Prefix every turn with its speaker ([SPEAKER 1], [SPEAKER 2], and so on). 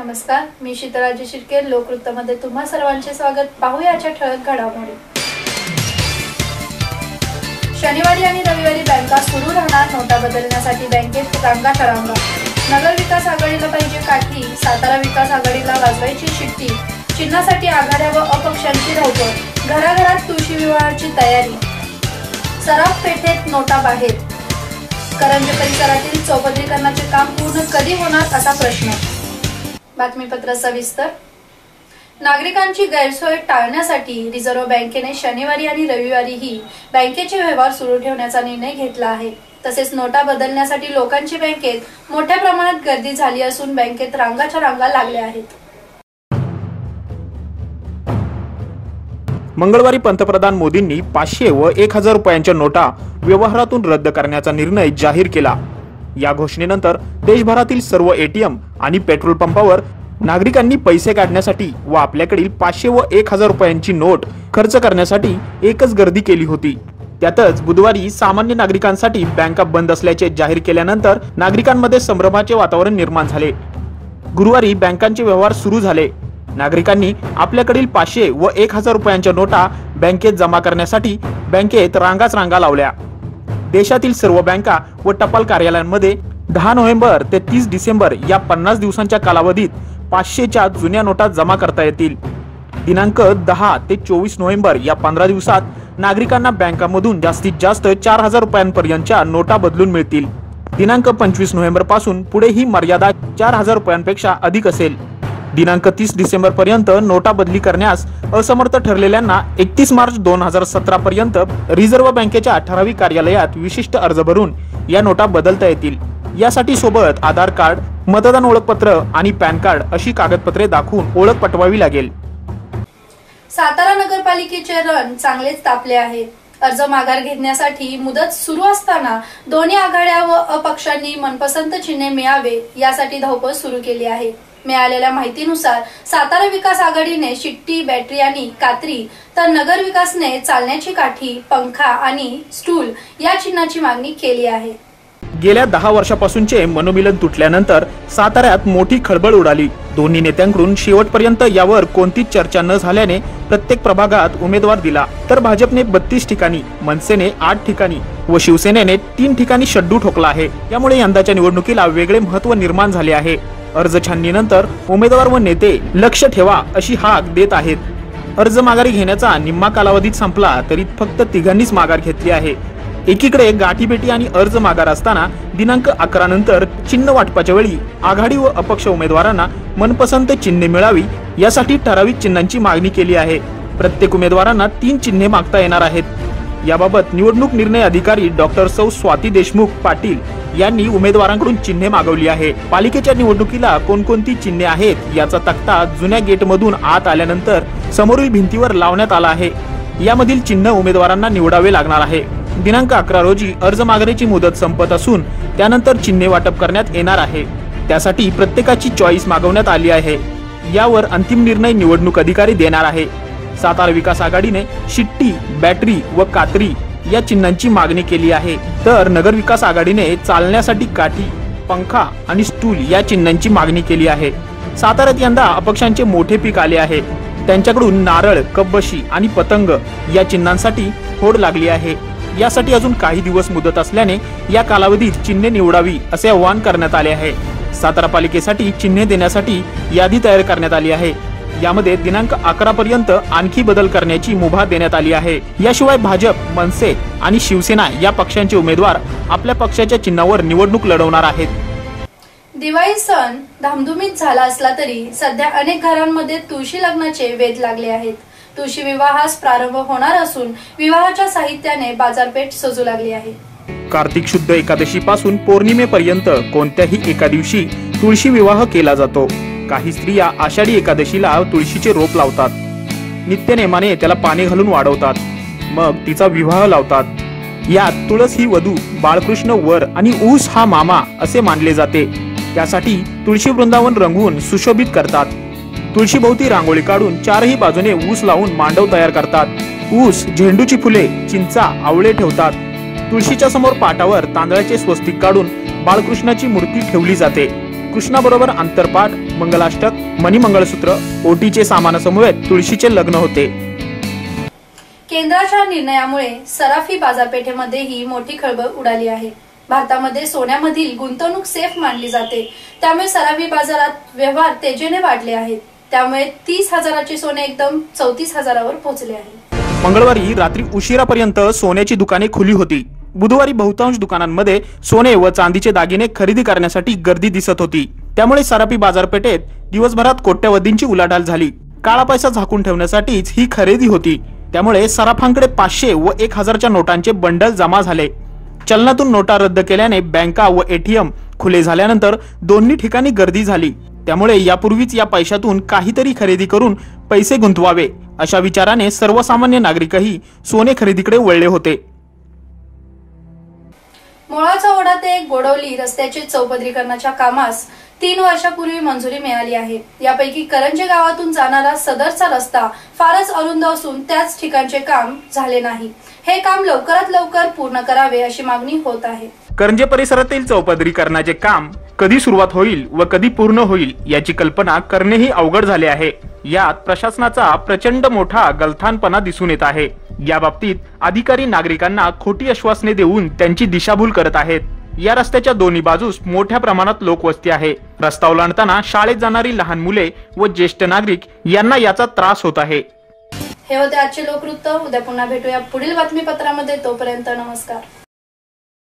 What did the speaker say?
[SPEAKER 1] नमस्कार मी शीतलाजी शिर्के लोकवृत्तामध्ये तुम्हा सर्वांचे स्वागत. पाहूयाच्या ठळक घडामोडी. शनिवारी आणि रविवारी बँका सुरू राहणार नोटा बदलण्यासाठी बँकेत रांगा ठरांगा नगर विकास आघाडीला पाहिजे काठी सातारा विकास आघाडीला वाजवायची शिट्टी. चिन्हासाठी आघाड्या व अपक्षांची धावपळ. घराघरात तुळशी विवाहाची तयारी. सराफ पेठेत नोटा बाहेर. करंज परिसरातील चौपदरीकरणाचे काम पूर्ण कधी होणार असा प्रश्न. बातमीपत्र सविस्तर. नागरिकांची गैरसोय टाळण्यासाठी रिझर्व्ह बँकेने शनिवारी आणि रविवारीही बँकेचे व्यवहार सुरू ठेवण्याचा निर्णय घेतला आहे. तसेच नोटा बदलण्यासाठी लोकांची बँकेत मोठ्या प्रमाणात गर्दी झाली असून बँकेत रांगाच्या रांगा लागल्या आहेत.
[SPEAKER 2] मंगळवारी पंतप्रधान मोदींनी पाचशे व एक हजार रुपयांच्या नोटा व्यवहारातून रद्द करण्याचा निर्णय जाहीर केला. या घोषणेनंतर देशभरातील सर्व एटीएम आणि पेट्रोल पंपावर नागरिकांनी पैसे काढण्यासाठी व आपल्याकडील पाचशे व एक हजार रुपयांची नोट खर्च करण्यासाठी एकच गर्दी केली होती. त्यातच बुधवारी सामान्य नागरिकांसाठी बँका बंद असल्याचे जाहीर केल्यानंतर नागरिकांमध्ये संभ्रमाचे वातावरण निर्माण झाले. गुरुवारी बँकांचे व्यवहार सुरू झाले. नागरिकांनी आपल्याकडील पाचशे व एक हजार रुपयांच्या नोटा बँकेत जमा करण्यासाठी बँकेत रांगाच रांगा लावल्या. देशातील सर्व बँका व टपाल कार्यालयांमध्ये दहा नोव्हेंबर ते तीस डिसेंबर या पन्नास दिवसांच्या कालावधीत पाचशेच्या जुन्या नोटा जमा करता येतील. दिनांक दहा ते चोवीस नोव्हेंबर या पंधरा दिवसात नागरिकांना बँकामधून जास्तीत जास्त चार हजार रुपयांपर्यंतच्या नोटा बदलून मिळतील. दिनांक पंचवीस नोव्हेंबरपासून पुढे ही मर्यादा चार हजार रुपयांपेक्षा अधिक असेल. दिनांक तीस डिसेंबर पर्यंत नोटा बदली करण्यास असमर्थ ठरलेल्यांना एकतीस मार्च दोन हजार सतरा पर्यंत रिझर्व्ह बँकेच्या ठराविक कार्यालयात विशिष्ट अर्ज भरून या नोटा बदलता येतील. यासाठी सोबत आधार कार्ड मतदान ओळखपत्र आणि पॅन कार्ड अशी कागदपत्रे दाखवून ओळख पटवावी लागेल.
[SPEAKER 1] सातारा नगरपालिकेचे रण चांगलेच तापले आहे. अर्ज माघार घेण्यासाठी मुदत सुरू असताना दोन्ही आघाड्या व अपक्षांनी मनपसंत चिन्हे मिळावे यासाठी धावपळ सुरू केली आहे. मिळालेल्या माहितीनुसार सातारा विकास आघाडीने शिट्टी बॅटरी आणि कात्री तर नगर विकासने चालण्याची काठी पंखा आणि स्टूल या चिन्हाची मागणी केली आहे.
[SPEAKER 2] गेल्या दहा वर्षापासूनचे मनोमिलन तुटल्यानंतर साताऱ्यात मोठी खळबळ उडाली. दोन्ही नेत्यांकडून शेवटपर्यंत यावर कोणतीच चर्चा न झाल्याने प्रत्येक प्रभागात उमेदवार दिला. तर भाजपने बत्तीस ठिकाणी मनसेने आठ ठिकाणी व शिवसेनेने तीन ठिकाणी शड्डू ठोकला आहे. यामुळे यंदाच्या निवडणुकीला वेगळे महत्त्व निर्माण झाले आहे. अर्ज छाननीनंतर उमेदवार व नेते लक्ष ठेवा अशी हाक देत आहेत. अर्ज माघारी घेण्याचा निम्मा कालावधीत संपला तरी फक्त तिघांनीच माघार घेतली आहे. एकीकडे गाठीभेटी आणि अर्ज माघार असताना दिनांक अकरा नंतर चिन्ह वाटपाच्या वेळी आघाडी व अपक्ष उमेदवारांना मनपसंत चिन्हे मिळावी यासाठी ठराविक चिन्हांची मागणी केली आहे. प्रत्येक उमेदवारांना तीन चिन्हे मागता येणार आहेत. याबाबत निवडणूक निर्णय अधिकारी डॉक्टर सौ स्वाती देशमुख पाटील यांनी उमेदवारांकडून चिन्हे मागवली आहे. पालिकेच्या निवडणुकीला कोणकोणती चिन्हे आहेत याचा तक्ता जुन्या गेटमधून आत आल्यानंतर समोरील भिंतीवर लावण्यात आला आहे. यामधील चिन्ह उमेदवारांना निवडावे लागणार आहे. दिनांक अकरा रोजी अर्ज मागणीची मुदत संपत असून त्यानंतर चिन्हे वाटप करण्यात येणार आहे. त्यासाठी प्रत्येकाची चॉईस मागवण्यात आली आहे. यावर अंतिम निर्णय निवडणूक अधिकारी देणार आहे. सातारा विकास आघाडीने शिट्टी बॅटरी व कात्री या चिन्हांची मागणी केली आहे. तर नगर विकास आघाडीने चालण्यासाठी काठी पंखा आणि स्टूल या चिन्हांची मागणी केली आहे. साताऱ्यात यंदा अपक्षांचे मोठे पीक आले आहे. त्यांच्याकडून नारळ कब्बशी आणि पतंग या चिन्हांसाठी होड लागली आहे. यासाठी अजून काही दिवस मुदत असल्याने या कालावधीत चिन्हे निवडावी असे आवाहन करण्यात आले आहे. सातारा पालिकेसाठी चिन्हे देण्यासाठी यादी तयार करण्यात आली आहे. यामध्ये दिनांक अकरा पर्यंत आणखी बदल करण्याची मुभा देण्यात आली आहे. याशिवाय भाजप मनसे आणि शिवसेना या पक्षांचे उमेदवार आपल्या पक्षाच्या चिन्हावर निवडणूक लढवणार आहेत.
[SPEAKER 1] दिवाळी सण धामधुमीत झाला असला तरी सध्या अनेक घरांमध्ये तुळशी लग्नाचे वेध लागले आहेत. तुळशी विवाहास प्रारंभ होणार असून विवाहाच्या साहित्याने बाजारपेठ सजू लागली आहे.
[SPEAKER 2] कार्तिक शुद्ध एकादशी पासून पौर्णिमेपर्यंत कोणत्याही एका दिवशी तुळशी विवाह केला जातो. काही स्त्रिया आषाढी एकादशीला तुळशीचे रोप लावतात. नित्यनेमाने त्याला पाणी घालून वाढवतात. मग तिचा विवाह लावतात. यात तुळस ही वधू बाळकृष्ण वर आणि ऊस हा मामा असे मानले जाते. त्यासाठी तुळशी वृंदावन रंगवून सुशोभित करतात. तुळशीभोवती रांगोळी काढून चारही बाजूने ऊस लावून मांडव तयार करतात. ऊस झेंडूची फुले चिंचा आवळे ठेवतात. तुळशीच्या समोर पाटावर तांदळाचे स्वस्तिक काढून बाळकृष्णाची मूर्ती ठेवली जाते. कृष्णाबरोबर आंतरपाठ मंगलाष्टक मणिमंगळसूत्र ओटीचे सामानासमवेत तुळशीचे लग्न होते.
[SPEAKER 1] केंद्राच्या निर्णयामुळे सराफी बाजारपेठेमध्येही मोठी खळबळ उडाली आहे. भारतामध्ये सोन्यामधील गुंतवणूक सेफ मानली जाते. त्यामुळे सराफी बाजारात व्यवहार तेजीने वाढले आहेत. त्यामुळे तीस हजाराचे सोने एकदम चौतीस हजारावर पोहोचले आहे.
[SPEAKER 2] मंगळवारी रात्री उशिरापर्यंत सोन्याची दुकाने खुली होती. बुधवारी बहुतांश दुकानांमध्ये सोने व चांदीचे दागिने खरेदी करण्यासाठी गर्दी दिसत होती. त्यामुळे सरापी बाजारपेठेत दिवसभरात कोट्यवधींची उलाढाल झाली. काळा पैसा झाकून ठेवण्यासाठीच ही खरेदी होती. त्यामुळे सराफांकडे पाचशे व एक हजारच्या नोटांचे बंडल जमा झाले. चलनातून नोटा रद्द केल्याने बँका व एटीएम खुले झाल्यानंतर दोन्ही ठिकाणी गर्दी झाली. त्यामुळे यापूर्वीच या पैशातून काहीतरी खरेदी करून पैसे गुंतवावे अशा विचाराने सर्वसामान्य नागरिकही सोने खरेदीकडे वळले होते.
[SPEAKER 1] मोळाचा ओढा ते गोडवली रस्त्याचे चौपदरीकरणाच्या कामास तीन वर्षापूर्वी मंजुरी मिळाली आहे. यापैकी करंजे गावातून जाणारा सदरचा रस्ता फारच अरुंद असून त्याच ठिकाणचे काम झाले नाही. हे काम लवकरात लवकर पूर्ण करावे अशी मागणी होत आहे.
[SPEAKER 2] करंजे परिसरातील चौपदरीकरणाचे काम कधी सुरुवात होईल व कधी पूर्ण होईल याची कल्पना करणेही अवघड झाले आहे. यात प्रशासनाचा प्रचंड मोठा गलथानपणा दिसून येत आहे. या बाबतीत अधिकारी नागरिकांना खोटी आश्वासने देऊन त्यांची दिशाभूल करत आहेत. या रस्त्याच्या दोन्ही बाजूस मोठ्या प्रमाणात लोकवस्ती आहे. रस्ता ओलांडताना शाळेत जाणारी लहान मुले व ज्येष्ठ नागरिक यांना याचा त्रास होत आहे.
[SPEAKER 1] हे होते आजचे लोकवृत्त. उद्या पुन्हा भेटूया पुढील बातमीपत्रामध्ये. तोपर्यंत नमस्कार.